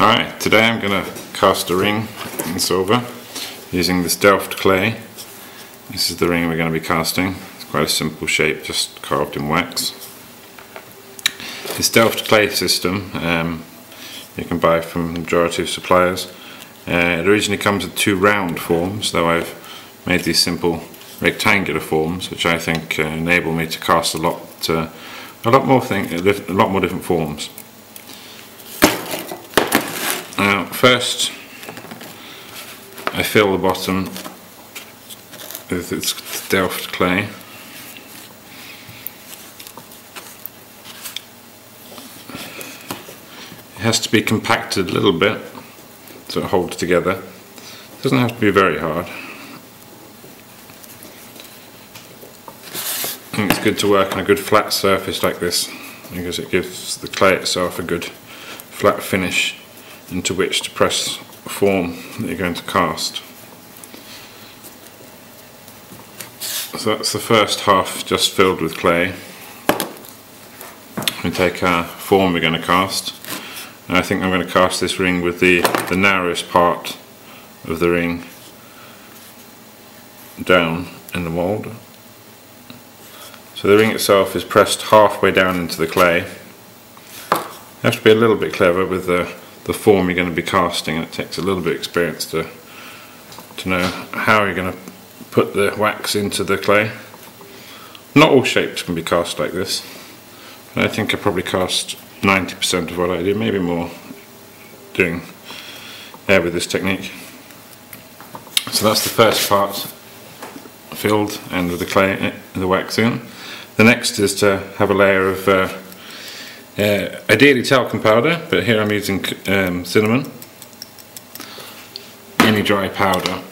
Alright, today I'm going to cast a ring in silver using this Delft clay. This is the ring we're going to be casting. It's quite a simple shape, just carved in wax. This Delft clay system um, you can buy from the majority of suppliers. Uh, it originally comes in two round forms, though I've made these simple rectangular forms, which I think uh, enable me to cast a lot, uh, a lot more thing, a lot more different forms. Now, first, I fill the bottom with its Delft clay. It has to be compacted a little bit so it holds together. It doesn't have to be very hard. It's good to work on a good flat surface like this because it gives the clay itself a good flat finish into which to press a form that you're going to cast. So that's the first half just filled with clay. We take our form we're going to cast and I think I'm going to cast this ring with the, the narrowest part of the ring down in the mould. So the ring itself is pressed halfway down into the clay. You have to be a little bit clever with the the form you're going to be casting and it takes a little bit of experience to to know how you're going to put the wax into the clay. Not all shapes can be cast like this. I think I probably cast 90% of what I do, maybe more doing there with this technique. So that's the first part filled and with the clay the wax in. The next is to have a layer of uh, uh, ideally talcum powder, but here I'm using um, cinnamon. Any dry powder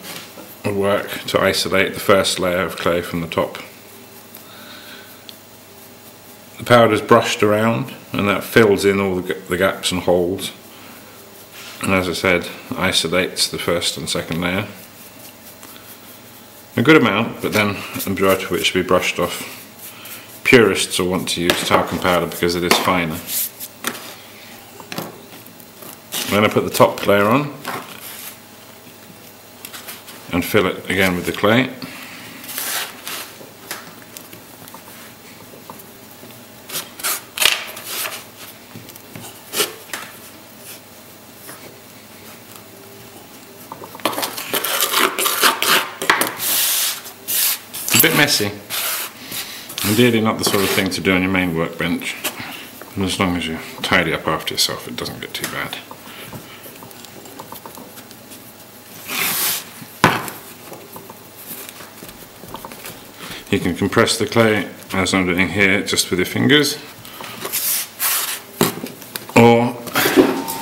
will work to isolate the first layer of clay from the top. The powder is brushed around and that fills in all the, the gaps and holes and as I said isolates the first and second layer. A good amount but then the majority of it should be brushed off purists will want to use talcum powder because it is finer. Then I put the top layer on and fill it again with the clay. a bit messy. Ideally not the sort of thing to do on your main workbench. And as long as you tidy up after yourself it doesn't get too bad. You can compress the clay as I'm doing here just with your fingers or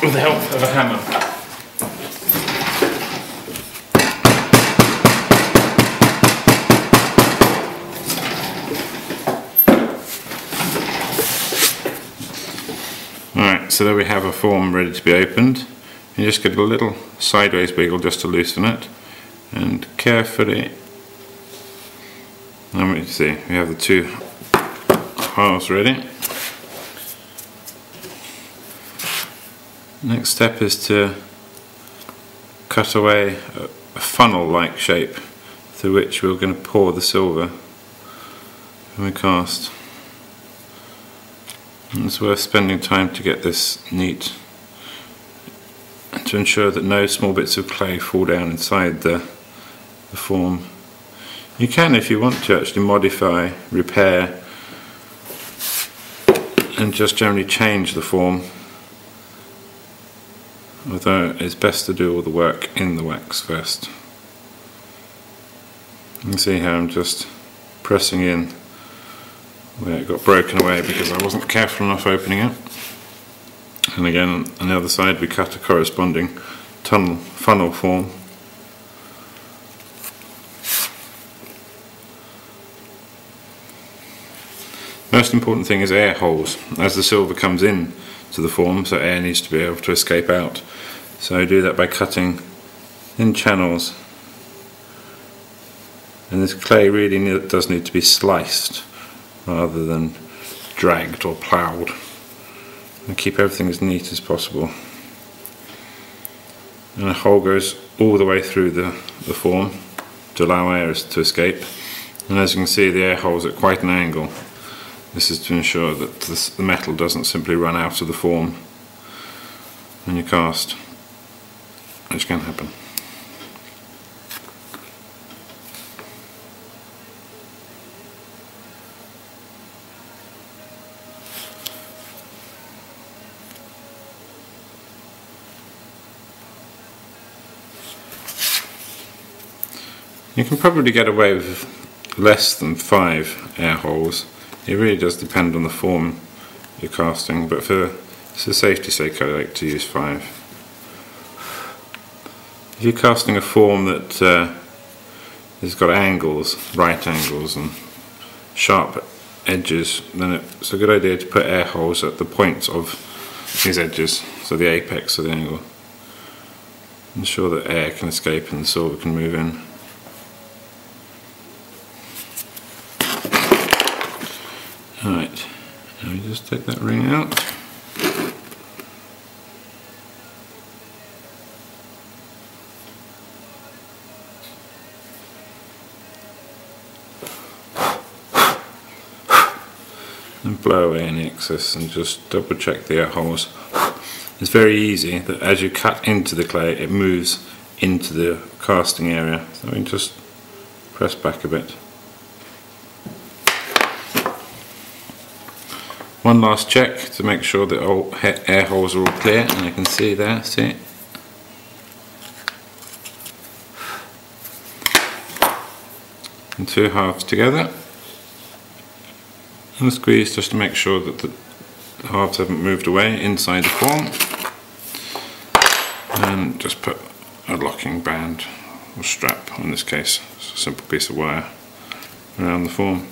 with the help of a hammer. So there we have a form ready to be opened. You just get a little sideways wiggle just to loosen it and carefully let me see, we have the two halves ready. Next step is to cut away a, funnel-like shape through which we're going to pour the silver when we cast. It's worth spending time to get this neat to ensure that no small bits of clay fall down inside the, the form. You can, if you want to, actually modify, repair and just generally change the form although it's best to do all the work in the wax first. You can see how I'm just pressing in where it got broken away because I wasn't careful enough opening it. And again on the other side we cut a corresponding tunnel funnel form. Most important thing is air holes. As the silver comes in to the form so air needs to be able to escape out. So I do that by cutting in channels and this clay really does need to be sliced rather than dragged or ploughed and keep everything as neat as possible. and a hole goes all the way through the, the form to allow air to escape. And as you can see the air hole is at quite an angle. This is to ensure that this, the metal doesn't simply run out of the form when you cast which can happen You can probably get away with less than five air holes. It really does depend on the form you're casting, but for, for safety sake I like to use five. If you're casting a form that uh, has got angles, right angles and sharp edges, then it's a good idea to put air holes at the points of these edges, so the apex of the angle. Ensure that air can escape and the silver can move in. Right, let me just take that ring out. and blow away any excess and just double check the air holes. It's very easy that as you cut into the clay it moves into the casting area so we just press back a bit. One last check to make sure the air holes are all clear and you can see there, see And two halves together. And squeeze just to make sure that the halves haven't moved away inside the form. And just put a locking band or strap in this case, it's a simple piece of wire around the form.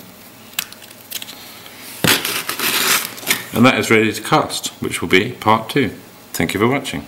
And that is ready to cast, which will be part two. Thank you for watching.